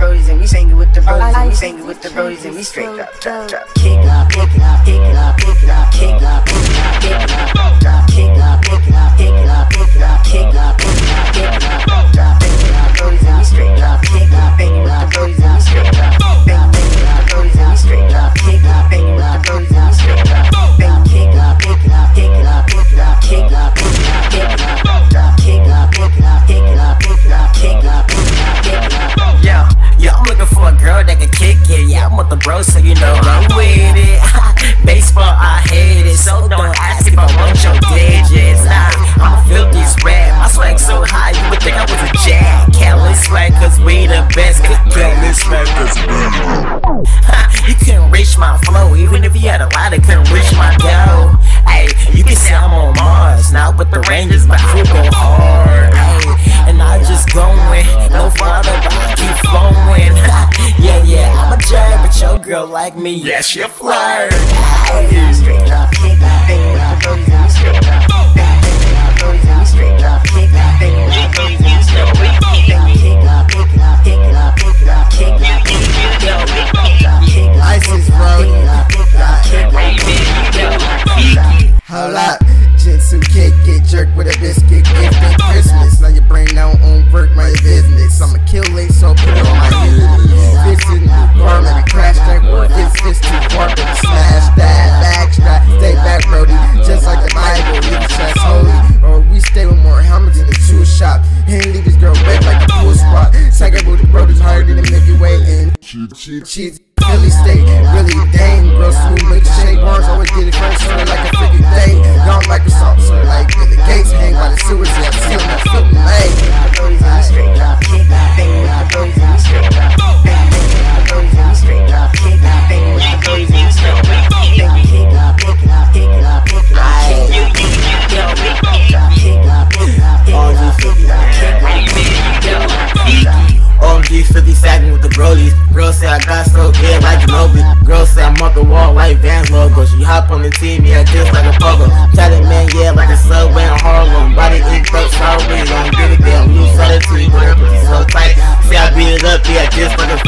brodies and we singing with the brodies and we singing with the brodies and we straight drop, drop, drop, kick up, up, up, up, kick up, up, pick it up, drop, kick up, up, up, up, kick up, up, pick it up, drop, banging with the brodies and we straight drop, kick up, banging with the brodies and we straight up, drop, kick up, ISIS, bro. pick it up, up. Jitsu kick, get jerked with a biscuit, at Christmas. Now your brain down on work, my business. I'ma kill it, so put it on my enemies. Fist in the bar, maybe crash that word. This fist too hard, baby, smash that. Backstrap, stay back, Brody. Just like the Bible, leave the chest holy. Or we stay with more helmets in the tool shop. And leave this girl wet like a pool spot. Second booty, Brody's higher than the Milky Way. And cheese. Philly state, really dang, girl, smooth, make shake bars, always get it first, like a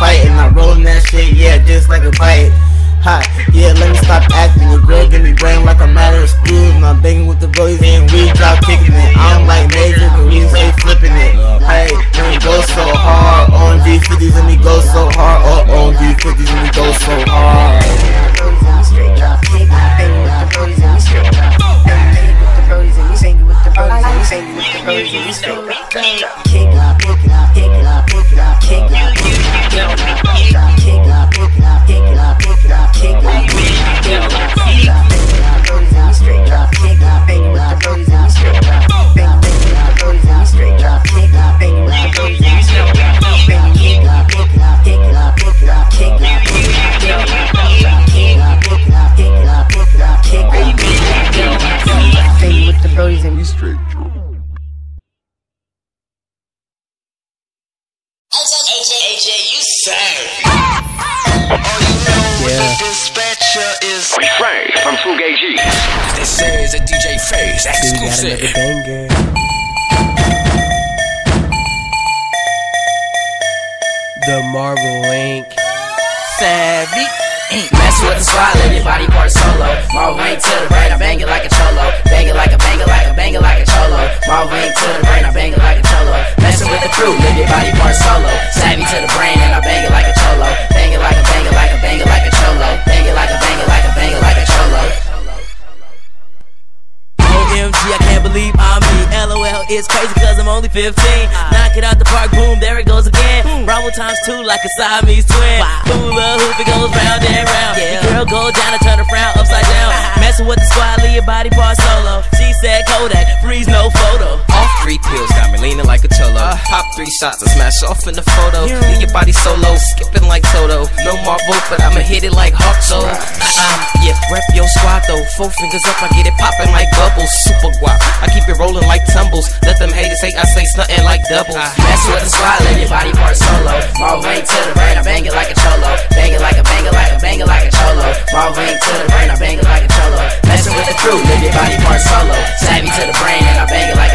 And I rollin' that shit, yeah, just like a bite. Hi, yeah, let me stop acting. Your girl give me brain like a matter of school. And I'm banging with the boys and we drop kicking it. I'm like major, but we stay flipping it. Hey, and we go so hard. On G50s is Frank from Fugazi. This is a DJ Phase We got exclusive. another banger. The Marble Link. Savii. Mess with the squad, let your body part solo. Marvel believe I'm me. LOL, it's crazy cause I'm only 15. Knock it out the park, boom, there it goes again. Bravo times two like a Siamese twin. Hula hoop, it goes round and round. Your girl go down and turn her frown upside down. Messing with the squad, leave your body part solo. She said Kodak, freeze no photo. All three pills, Pop three shots and smash off in the photo. Leave your body solo, skipping like Toto. No Marvel, but I'ma hit it like Hawk so. Um, yeah, rep your squad though. Four fingers up, I get it popping like bubbles. Super guap, I keep it rolling like tumbles. Let them haters hate, I say stunting like doubles. Mess with the squad, live your body part solo. Marvel ain't to the brain, I bang it like a cholo. Bang it like a bang it like a bang it like a cholo. Marvel ain't to the brain, I bang it like a cholo. Messing with the crew, live your body part solo. Savii to the brain, and I bang it like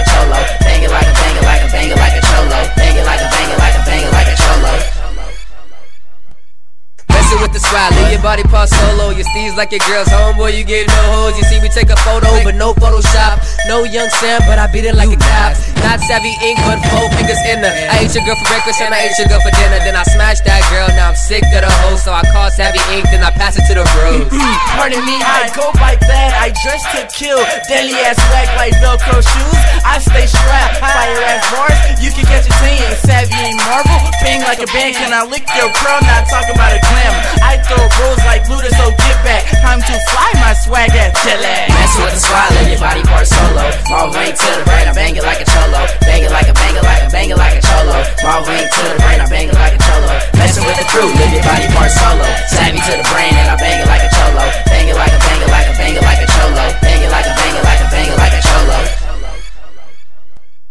solo. Your steez like your girl's homeboy, you get no hoes. You see me take a photo, but no Photoshop. No young Sam, but I beat it like a cop. Not Savii Inc, but four fingers in her. I ate your girl for breakfast and I ate your girl for dinner. Then I smashed that girl, now I'm sick of the hoe. So I call Savii Inc, then I pass it to the bros. Pardon me, I go like that. I dress to kill. Daily ass swag like Velcro shoes. I stay strapped. Fire ass bars, you can catch a team. Savii ain't Marvel, ping like a band. Can I lick your curl? Not talking about a glam. I throw rolls like Luda, so get back. Time to fly my swag at Jelly. Messing with the squad, let your body part solo. Marvel ain't to the brain, I bang it like a cholo. Bang it like a bang it like a bang it like a cholo. Marvel ain't to the brain, I bang it like a cholo. Messing with the crew, live your body part solo. Savii to the brain, and I bang it like a cholo.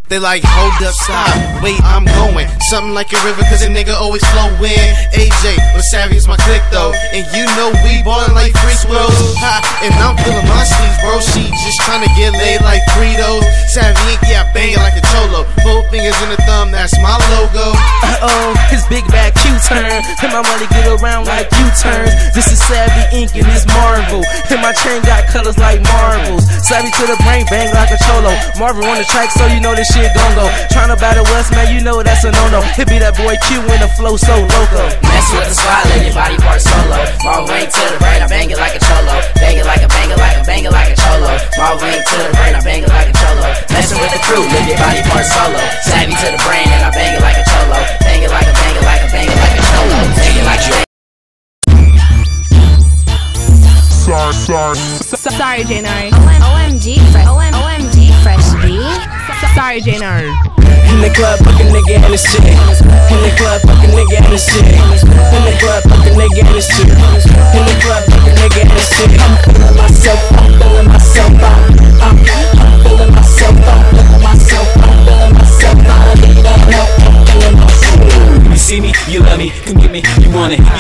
They like, hold up, stop, wait, I'm going. Something like a river, cause a nigga always flowin'. AJ, but Savii is my click though. And you know we ballin' like free throws. Ha, and I'm feeling my sleeves, bro. She just tryna get laid like Fritos. Savii yeah, I bang like a cholo. Four fingers in the thumb, that's my logo. Uh oh, his big back Q turn. And my money get around like U turns. This is Savii Inc and this Marvel. My chain got colors like marbles. Savii to the brain, bang like a cholo. Marvel on the track, so you know this shit gon' go. Tryna battle West, man, you know that's a no no. Hit me that boy Q in the flow so loco. Messing with the squad, let your body part solo. Marvel ain't to the brain, I bang it like a cholo. Bang it like a bang it like a bang it like a cholo. Marvel ain't to the brain, I bang it like a cholo. Messing with the crew, live your body part solo. Savii to the brain, Sorry, J9. OMG, fresh. OMG, fresh B. Sorry, J9. In the club, fucking nigga and his chick. In the club, fucking nigga and his chick. In the club, fucking nigga and his chick. In the club, fucking nigga and his chick. I'm feeling myself, I'm feeling myself, I'm, I'm, I'm feeling myself,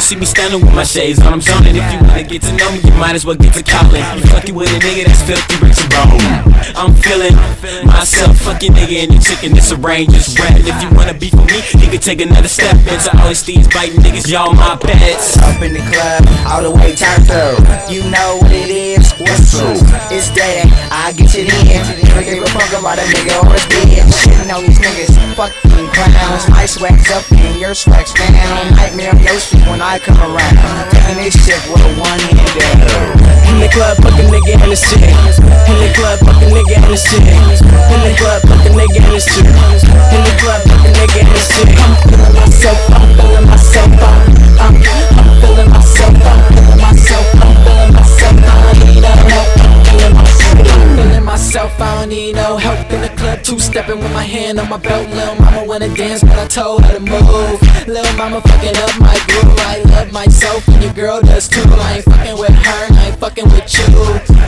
see me standing with my shades on, I'm zoning. If you wanna get to know me, you might as well get to calling. You fucking with a nigga that's filthy rich and bone. I'm feeling myself, fucking nigga and the chicken, it's a rain, just rap. If you wanna be for me, you can take another step into all these thieves biting niggas, y'all my pets. Up in the club, all the way turned up. You know what it is. What's up? It's that I get it in. Never give a fuck about a nigga or a bitch. Shitting on these niggas, fucking clowns. My swag's up and your swag's down. Nightmare on your street when I come around. Taking this shit with a one hand. In the club, fucking nigga and his chick. In the club, fucking nigga and his chick. In the club, fucking nigga and his chick. In the club, fucking nigga and his chick. I'm feeling myself, I'm feeling myself, I'm, I'm, I'm feeling myself, I'm myself, I'm feeling myself. I need a help, I'm feeling myself. Feeling myself, I don't need no help in the club. Two stepping with my hand on my belt. Lil' mama wanna dance, but I told her to move. Little mama fucking up my groove. I love myself, and your girl does too. I ain't fucking with her, and I ain't fucking with you.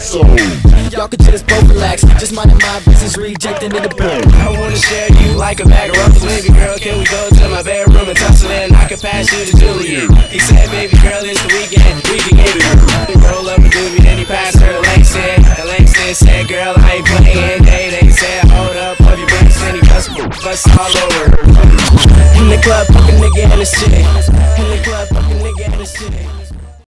So, y'all could just both relax. Just minding my business, rejecting in the boom. I wanna share you like a bag of ruffles. Baby girl, can we go to my bedroom and tussle and I can pass you to Julian? He said, baby girl, it's the weekend, we can get it. Roll up and do doobie, then he passed her Langston. And Langston said, girl, I ain't playing. They, they said, hold up, love your breaks, and he bust, bust all over. In the